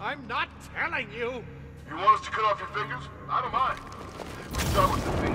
I'm not telling you. You want us to cut off your fingers? I don't mind. Start with the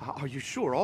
Are you sure?